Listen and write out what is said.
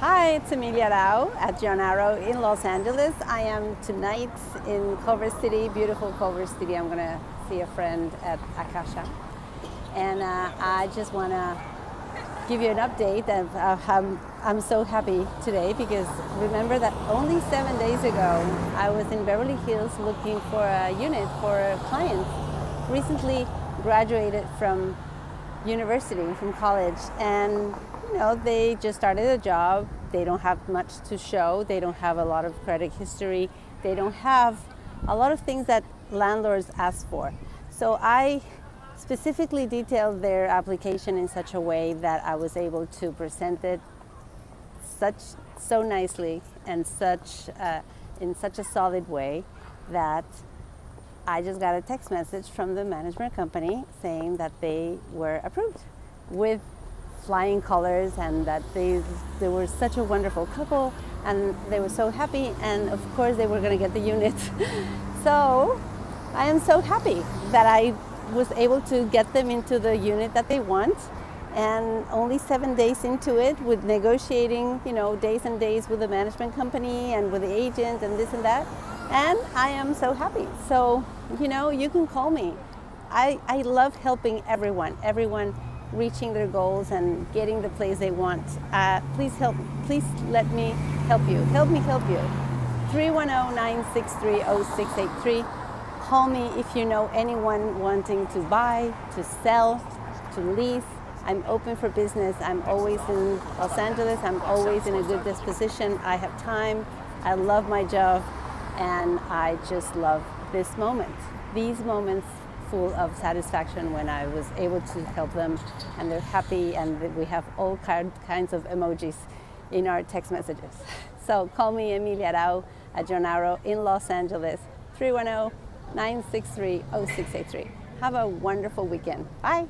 Hi, it's Emilia Arau at John Aaroe in Los Angeles. I am tonight in Culver City, beautiful Culver City. I'm going to see a friend at Akasha. And uh, I just want to give you an update. I'm, I'm so happy today because remember that only seven days ago I was in Beverly Hills looking for a unit for a client. Recently graduated from university, from college, and you know, they just started a job. They don't have much to show. They don't have a lot of credit history. They don't have a lot of things that landlords ask for. So I specifically detailed their application in such a way that I was able to present it such so nicely and such uh, in such a solid way that I just got a text message from the management company saying that they were approved with flying colors and that they, they were such a wonderful couple and they were so happy and of course they were going to get the unit. so I am so happy that I was able to get them into the unit that they want and only seven days into it with negotiating you know days and days with the management company and with the agent and this and that. And i am so happy. So you know you can call me. I, I love helping everyone. Everyone reaching their goals and getting the place they want. Uh, please help, please let me help you. Help me help you. 310-963-0683. Call me if you know anyone wanting to buy, to sell, to lease. I'm open for business. I'm always in Los Angeles. I'm always in a good disposition. I have time. I love my job and I just love this moment. These moments full of satisfaction when I was able to help them and they're happy and we have all kinds of emojis in our text messages. So call me Emilia Arau at John Aaroe in Los Angeles, 310-963-0683. Have a wonderful weekend. Bye.